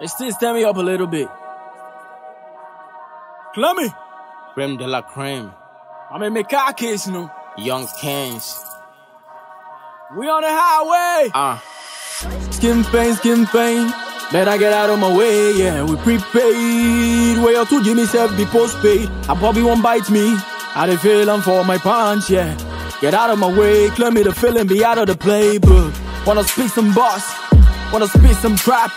It still stand me up a little bit. Clemmy, Creme de la creme. I'm in my car case, you know. Young Kings. We on the highway. Ah, Skin pain, skin pain. Better get out of my way, yeah. We prepaid. Way out two, give myself be postpaid. I probably won't bite me. I done feeling for my punch, yeah. Get out of my way, clear me the feeling, be out of the playbook. Wanna speak some boss, wanna speak some trap.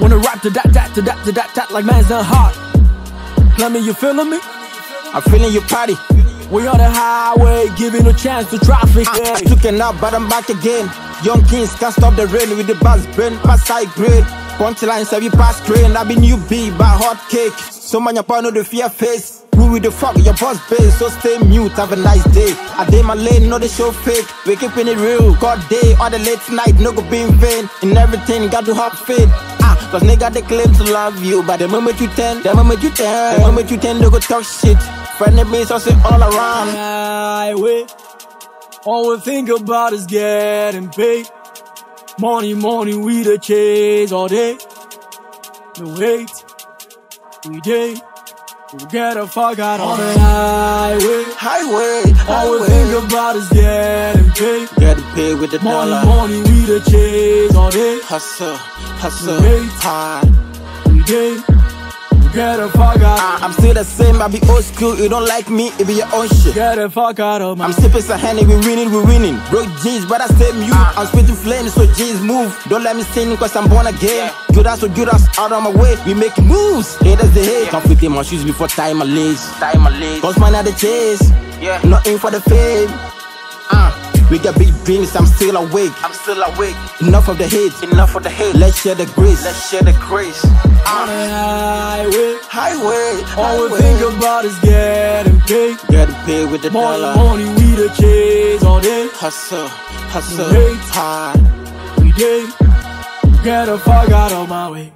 Wanna rap to that, that, to that, to that, that like man's done hot. Me, you feeling me? I'm feeling your party. We on the highway, giving a chance to traffic. I yeah. took it out, but I'm back again. Young Kings can't stop the rain with the bass brain, pass side grade. Punchlines every pass train. I be new B by hot cake. So man, your know the fear face. Who with the fuck your boss base? So stay mute, have a nice day. I day my lane, no the show fake. We keeping it real. God day, all the late night, no go be in vain. In everything, got to have faith. Ah, cause nigga they claim to love you, but the moment you turn, the moment you turn, the moment you turn, they go talk shit. Friend enemies also all around. highway. All we think about is getting paid. Money, money, we the chase all day. No wait, we day. We get the fuck out on the highway. Highway, All we highway. think about is getting paid. Get paid with the Money, dollar. money, we the chase all day. Hustle, hustle, hard. We day. Get the fuck out. Ah, I'm still the same, I be old school. You don't like me, it be your own shit. Get the fuck out of my I'm sipping some honey, we winning, we winning. Broke jeans, but I stay mute. I'm spitting flames, so jeans move. Don't let me sing, cause I'm born again. Judas, so Judas, out of my way. We make moves, haters the hate. Can't fit in my shoes before tie my lace. Tie my lace. Cause mine are the chase. Yeah. Nothing for the fame. Ah, we got big dreams, I'm still awake. I'm still awake. Enough of the hate, enough of the hate. Let's share the grace. Let's share the grace. on the highway. Highway, All we think about is getting paid. Get paid with the Money, dollar. money, we the chase all day. Hustle, hustle, Wait. hard. We day. Get the fuck out of my way.